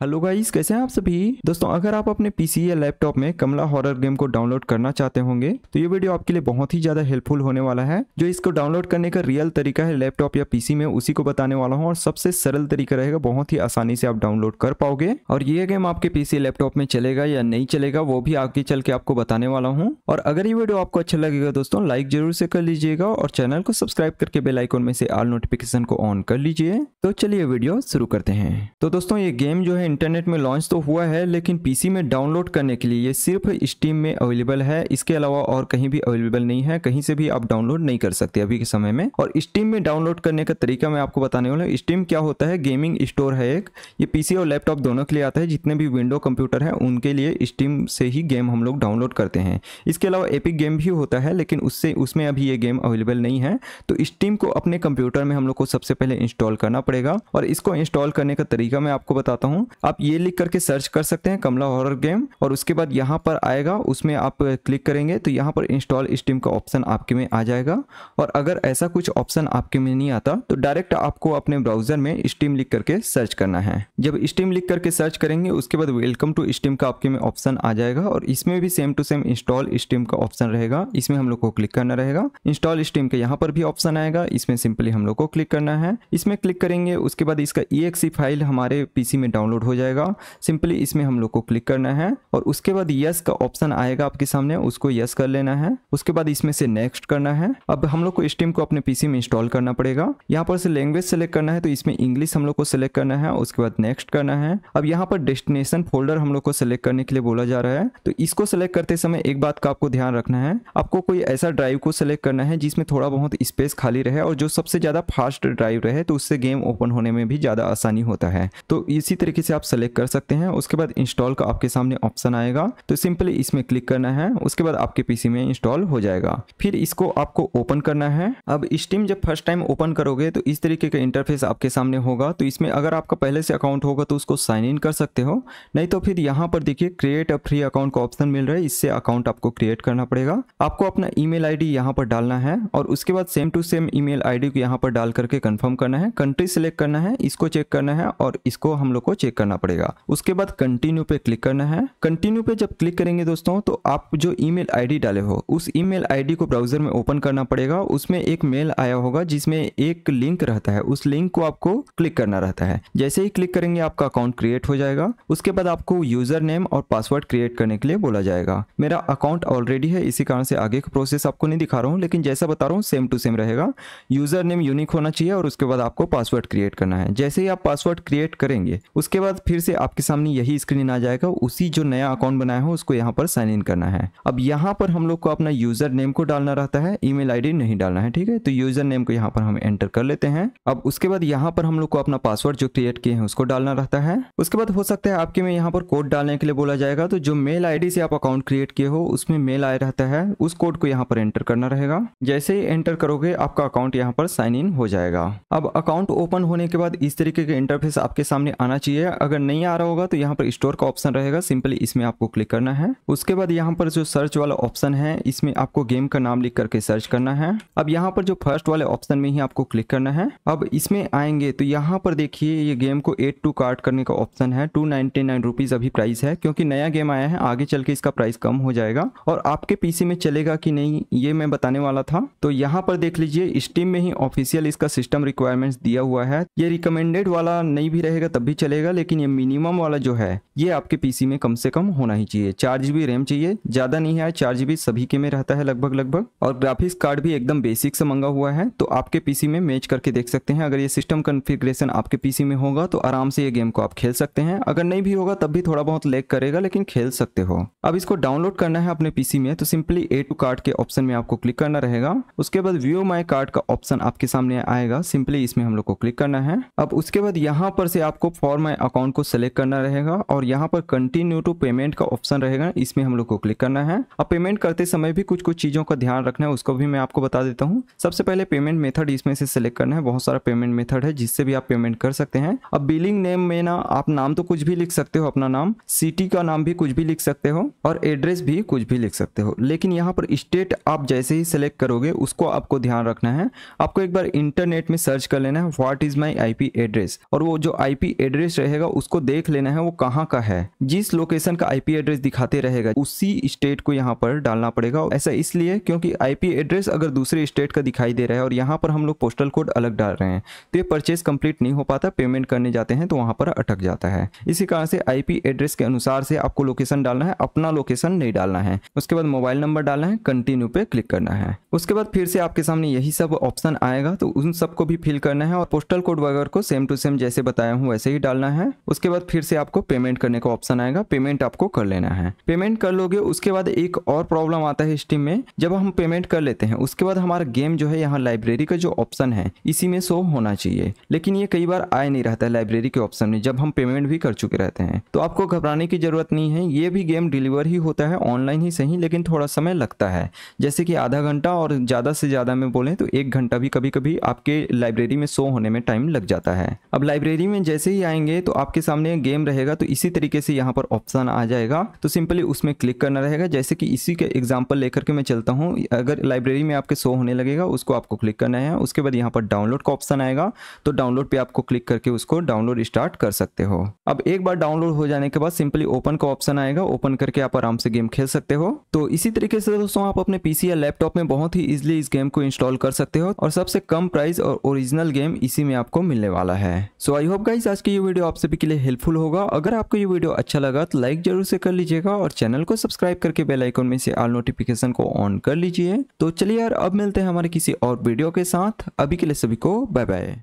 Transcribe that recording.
Hello guys, कैसे हैं आप सभी? दोस्तों, अगर आप अपने पीसी या लैपटॉप में कमला हॉरर गेम को डाउनलोड करना चाहते होंगे तो ये वीडियो आपके लिए बहुत ही ज़्यादा हेल्पफुल होने वाला है, जो इसको डाउनलोड करने का रियल तरीका है लैपटॉप या पीसी में, उसी को बताने वाला हूँ, और सबसे सरल तरीका रहेगा, बहुत ही आसानी से आप डाउनलोड कर पाओगे। और ये गेम आपके पीसी लैपटॉप में चलेगा या नहीं चलेगा, वो भी आगे चल के आपको बताने वाला हूँ। और अगर ये वीडियो आपको अच्छा लगेगा दोस्तों, लाइक ज़रूर से कर लीजिएगा, और चैनल को सब्सक्राइब करके बेल आइकन में से ऑल नोटिफिकेशन को ऑन कर लीजिए। तो चलिए वीडियो शुरू करते हैं। तो दोस्तों, ये गेम जो है इंटरनेट में लॉन्च तो हुआ है, लेकिन पीसी में डाउनलोड करने के लिए ये सिर्फ़ स्टीम में अवेलेबल है। इसके अलावा और कहीं भी अवेलेबल नहीं है, कहीं से भी आप डाउनलोड नहीं कर सकते अभी के समय में। और स्टीम में डाउनलोड करने का तरीका मैं आपको बताने वाला हूँ। स्टीम क्या होता है? गेमिंग स्टोर है एक। ये पीसी और लैपटॉप दोनों के लिए आता है। जितने भी विंडो कंप्यूटर है, उनके लिए स्टीम से ही गेम हम लोग डाउनलोड करते हैं। इसके अलावा एपिक गेम भी होता है, लेकिन उससे, उसमें अभी ये गेम अवेलेबल नहीं है। तो स्टीम को अपने कंप्यूटर में हम लोग को सबसे पहले इंस्टॉल करना पड़ेगा। और इसको इंस्टॉल करने का तरीका मैं आपको बताता हूँ। आप ये लिख करके सर्च कर सकते हैं कमला हॉरर गेम और उसके बाद यहाँ पर आएगा, उसमें आप क्लिक करेंगे तो यहाँ पर इंस्टॉल स्टीम का ऑप्शन आपके में आ जाएगा। और अगर ऐसा कुछ ऑप्शन आपके में नहीं आता तो डायरेक्ट आपको अपने ब्राउज़र में स्टीम लिख करके सर्च करना है। जब स्टीम लिख करके सर्च करेंगे, उसके बाद वेलकम टू स्टीम का आपके में ऑप्शन आ जाएगा और इसमें भी same to same install Steam का ऑप्शन रहेगा। इसमें हम लोग को क्लिक करना रहेगा। इंस्टॉल स्टीम के यहाँ पर भी ऑप्शन आएगा। इसमें सिंपली हम लोग को क्लिक करना है। इसमें क्लिक करेंगे, उसके बाद इसका ई फ़ाइल हमारे पीसी में डाउनलोड हो जाएगा। सिंपली इसमें हम लोग को क्लिक करना है और उसके बाद यस का ऑप्शन आएगा आपके सामने, उसको यस कर लेना है। उसके बाद इसमें से नेक्स्ट करना है। अब हम लोग को स्टीम को अपने पीसी में इंस्टॉल करना पड़ेगा। यहाँ पर से लैंग्वेज सेलेक्ट करना है तो इसमें इंग्लिश हम लोग को सिलेक्ट करना है, उसके बाद नेक्स्ट करना है। अब यहाँ पर डेस्टिनेशन फोल्डर हम लोग को सिलेक्ट करने के लिए बोला जा रहा है। तो इसको सिलेक्ट करते समय एक बात का आपको ध्यान रखना है। आपको कोई ऐसा ड्राइव को सिलेक्ट करना है जिसमें थोड़ा बहुत स्पेस खाली रहे और जो सबसे ज़्यादा फास्ट ड्राइव रहे तो उससे गेम ओपन होने में भी ज़्यादा आसानी होता है। तो इसी तरीके से आप सेलेक्ट कर सकते हैं। उसके बाद इंस्टॉल का आपके सामने ऑप्शन आएगा। तो सिंपली इसमें क्लिक करना है। उसके बाद आपके पीसी में इंस्टॉल हो जाएगा। फिर इसको आपको ओपन करना है। अब स्टीम जब फ़र्स्ट टाइम ओपन करोगे तो इस तरीके का इंटरफेस आपके सामने होगा। तो इसमें अगर आपका पहले से अकाउंट होगा तो उसको साइन इन कर सकते हो। नहीं तो फिर यहाँ पर देखिए क्रिएट अ फ्री अकाउंट का ऑप्शन मिल रहा है। इससे अकाउंट आपको क्रिएट करना पड़ेगा। आपको अपना ईमेल आईडी यहाँ पर डालना है। और उसके बाद same to same email ID को यहाँ पर डाल करके कंफर्म करना है। कंट्री सेलेक्ट करना है। इसको चेक करना है और इसको हम लोग को चेक करना पड़ेगा। उसके बाद कंटिन्यू पे क्लिक करना है। कंटिन्यू पे जब क्लिक करेंगे दोस्तों तो आप जो ईमेल आईडी डाले हो, उस ईमेल आईडी को ब्राउज़र में ओपन करना पड़ेगा। उसमें एक मेल आया होगा, जिसमें एक लिंक रहता है। उस लिंक को आपको क्लिक करना रहता है। जैसे ही क्लिक करेंगे, आपका अकाउंट क्रिएट हो जाएगा। उसके बाद आपको यूज़र नेम और पासवर्ड क्रिएट करने के लिए बोला जाएगा। मेरा अकाउंट ऑलरेडी है, इसी कारण से आगे का प्रोसेस आपको नहीं दिखा रहा हूँ, लेकिन जैसा बता रहा हूँ सेम टू सेम रहेगा। यूज़र नेम यूनिक होना चाहिए और उसके बाद आपको पासवर्ड क्रिएट करना है। जैसे ही आप पासवर्ड क्रिएट करेंगे, उसके बाद फिर से आपके सामने यही स्क्रीन आ जाएगा। उसी जो नया अकाउंट बनाया हो, उसको यहाँ पर साइन इन करना है। अब यहाँ पर हम लोग को अपना यूज़र नेम को डालना रहता है ईमेल आईडी नहीं डालना है, ठीक है? तो यूज़र नेम को यहाँ पर हम एंटर कर लेते हैं। अब उसके बाद यहाँ पर हम लोग को अपना पासवर्ड जो क्रिएट किए हैं, उसको डालना रहता है। उसके बाद हो सकता है आपके में यहाँ पर कोड डालने के लिए बोला जाएगा। तो जो मेल आईडी से आप अकाउंट क्रिएट किए हो, उसमें मेल आया रहता है। उस कोड को यहाँ पर एंटर करना रहेगा। जैसे ही एंटर करोगे, आपका अकाउंट यहाँ पर साइन इन हो जाएगा। अब अकाउंट ओपन होने के बाद इस तरीके का इंटरफेस आपके सामने आना चाहिए। अगर नहीं आ रहा होगा तो यहाँ पर स्टोर का ऑप्शन रहेगा। सिंपली इसमें आपको क्लिक करना है। उसके बाद यहाँ पर जो सर्च वाला ऑप्शन है, इसमें आपको गेम का नाम लिख करके सर्च करना है। अब यहाँ पर जो फ़र्स्ट वाले ऑप्शन में ही आपको क्लिक करना है। अब इसमें आएँगे तो यहाँ पर देखिए, ये गेम को एड टू कार्ड करने का ऑप्शन है। टू नाइनटी नाइन रुपीज़ अभी प्राइस है, क्योंकि नया गेम आया है। आगे चल के इसका प्राइस कम हो जाएगा। और आपके पीसी में चलेगा कि नहीं, ये मैं बताने वाला था। तो यहाँ पर देख लीजिए स्टीम में ही ऑफिशियल इसका सिस्टम रिक्वायरमेंट्स दिया हुआ है। ये रिकमेंडेड वाला नहीं भी रहेगा, तब भी चलेगा, लेकिन ये मिनिमम वाला जो है, ये आपके पीसी में कम से कम होना ही चाहिए। चार जीबी रैम चाहिए, ज़्यादा नहीं है चार जीबी सभी के में रहता है लगभग लगभग। और ग्राफिक्स कार्ड भी एकदम बेसिक से मंगा हुआ है तो आपके पीसी में मैच करके देख सकते हैं। अगर ये सिस्टम कन्फिग्रेशन आपके पीसी में होगा तो आराम से ये गेम को आप खेल सकते हैं। अगर नहीं भी होगा, तब भी थोड़ा बहुत लेग करेगा, लेकिन खेल सकते हो। अब इसको डाउनलोड करना है अपने पीसी में तो सिंपली ए टू कार्ड के ऑप्शन में आपको क्लिक करना रहेगा। उसके बाद व्यू माई कार्ड का ऑप्शन आपके सामने आएगा सिंपली इसमें हम लोग को क्लिक करना है। अब उसके बाद यहाँ पर से आपको फॉर माई अकाउंट को सिलेक्ट करना रहेगा और यहाँ पर कंटिन्यू टू पेमेंट का ऑप्शन रहेगा, इसमें हम लोग को क्लिक करना है। अब पेमेंट करते समय भी कुछ कुछ चीज़ों का ध्यान रखना है, उसको भी मैं आपको बता देता हूँ। सबसे पहले पेमेंट मेथड इसमें से सिलेक्ट करना है, बहुत सारा पेमेंट मेथड है, जिससे भी आप पेमेंट कर सकते हैं। अब बिलिंग नेम में ना आप नाम तो कुछ भी लिख सकते हो, अपना नाम सिटी का नाम भी कुछ भी लिख सकते हो, और एड्रेस भी कुछ भी लिख सकते हो। लेकिन यहाँ पर स्टेट आप जैसे ही सिलेक्ट करोगे, उसको आपको ध्यान रखना है। आपको एक बार इंटरनेट में सर्च कर लेना है what is my IP address और वो जो आईपी एड्रेस रहेगा उसको देख लेना है वो कहाँ का है। जिस लोकेशन का आईपी एड्रेस दिखाते रहेगा, उसी स्टेट को यहाँ पर डालना पड़ेगा। ऐसा इसलिए क्योंकि आईपी एड्रेस अगर दूसरे स्टेट का दिखाई दे रहा है और यहाँ पर हम लोग पोस्टल कोड अलग डाल रहे हैं तो ये परचेज कंप्लीट नहीं हो पाता पेमेंट करने जाते हैं तो वहाँ पर अटक जाता है। इसी कारण से आईपी एड्रेस के अनुसार से आपको लोकेशन डालना है, अपना लोकेशन नहीं डालना है। उसके बाद मोबाइल नंबर डालना है कंटिन्यू पे क्लिक करना है। उसके बाद फिर से आपके सामने यही सब ऑप्शन आएगा तो उन सबको भी फिल करना है और पोस्टल कोड वगैरह को सेम टू सेम जैसे बताया हूँ, वैसे ही डालना है। उसके बाद फिर से आपको पेमेंट करने का ऑप्शन आएगा। पेमेंट आपको कर लेना है। पेमेंट कर लोगे, उसके बाद एक और प्रॉब्लम आता है स्टीम में। जब हम पेमेंट कर लेते हैं, उसके बाद हमारा गेम जो है यहाँ लाइब्रेरी का जो ऑप्शन है, इसी में शो होना चाहिए। लेकिन ये कई बार आए नहीं रहता है लाइब्रेरी के ऑप्शन में, जब हम पेमेंट भी कर चुके रहते हैं। तो आपको घबराने की ज़रूरत नहीं है। ये भी गेम डिलीवर ही होता है ऑनलाइन ही सही, लेकिन थोड़ा समय लगता है। जैसे कि आधा घंटा और ज़्यादा से ज़्यादा में बोलें तो एक घंटा भी कभी कभी आपके लाइब्रेरी में शो होने में टाइम लग जाता है। अब लाइब्रेरी में जैसे ही आएँगे तो आपके सामने गेम रहेगा तो इसी तरीके से यहाँ पर ऑप्शन आ जाएगा। तो सिंपली उसमें क्लिक करना रहेगा। जैसे कि इसी के एग्ज़ाम्पल लेकर के मैं चलता हूँ। अगर लाइब्रेरी में आपके शो होने लगेगा, उसको आपको क्लिक करना है। उसके बाद यहाँ पर डाउनलोड का ऑप्शन आएगा। तो डाउनलोड पे आपको क्लिक करके उसको डाउनलोड स्टार्ट कर सकते हो। अब एक बार डाउनलोड हो जाने के बाद सिंपली ओपन का ऑप्शन आएगा। ओपन करके आप आराम से गेम खेल सकते हो। तो इसी तरीके से दोस्तों आप अपने पीसी या लैपटॉप में बहुत ही इजिली इस गेम को इंस्टॉल कर सकते हो। और सबसे कम प्राइस और ओरिजिनल गेम इसी में आपको मिलने वाला है। सो आई होप गाइस आज की ये वीडियो आप सभी के लिए हेल्पफुल होगा। अगर आपको ये वीडियो अच्छा लगा तो लाइक ज़रूर से कर लीजिएगा और चैनल को सब्सक्राइब करके बेल आइकन में से ऑल नोटिफिकेशन को ऑन कर लीजिए। तो चलिए यार, अब मिलते हैं हमारे किसी और वीडियो के साथ। अभी के लिए सभी को बाय बाय